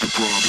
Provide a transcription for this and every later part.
the problem.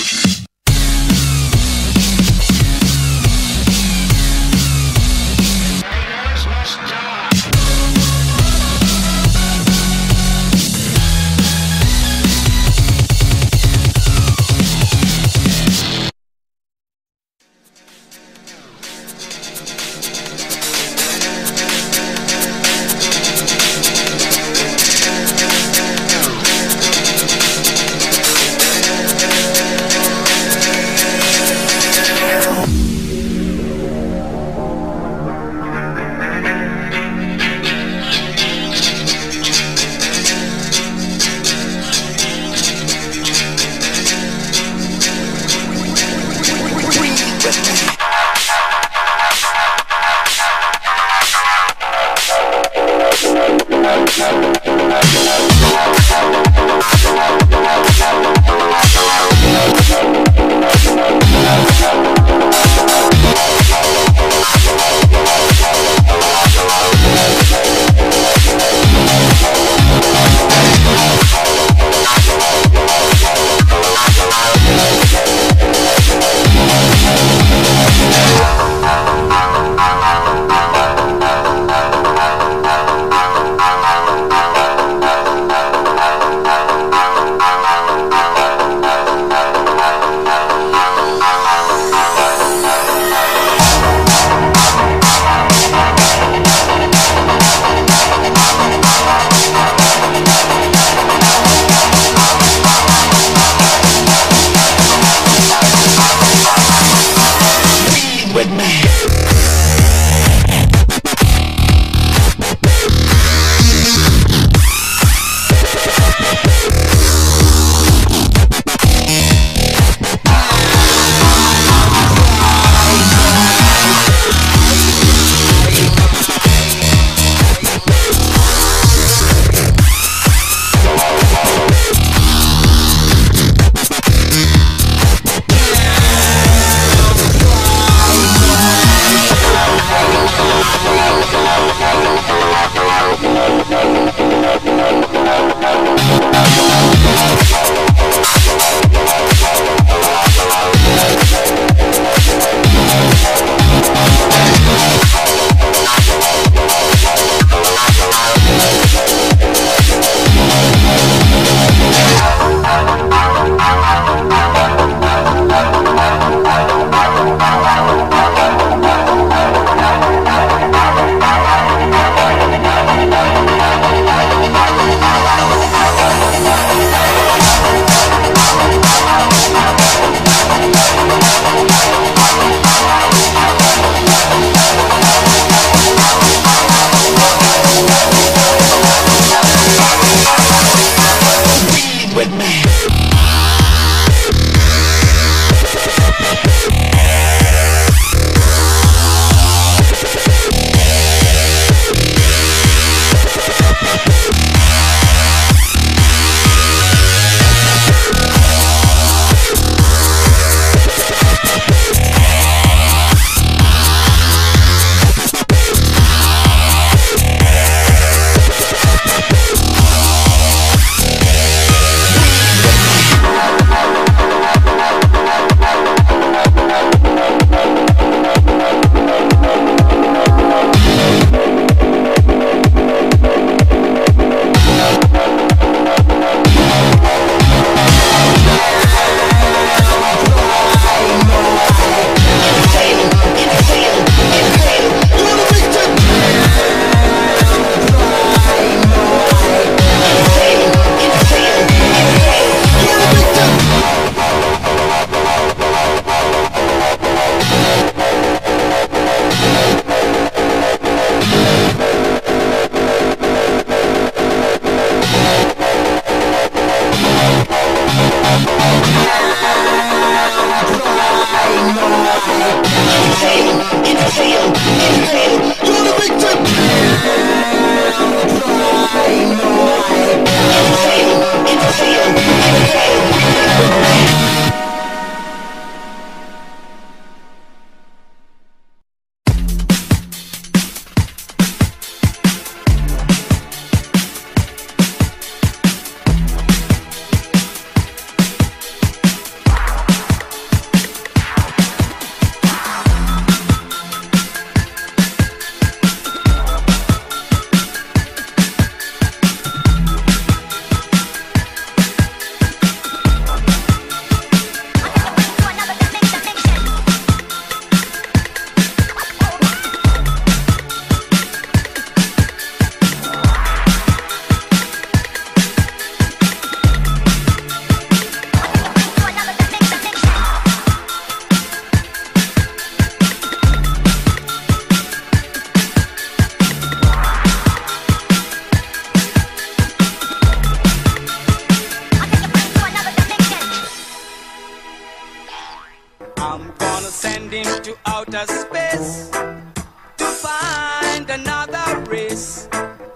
to find another race.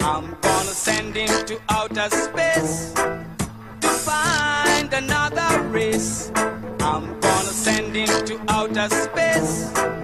I'm gonna send him to outer space to find another race. I'm gonna send him to outer space.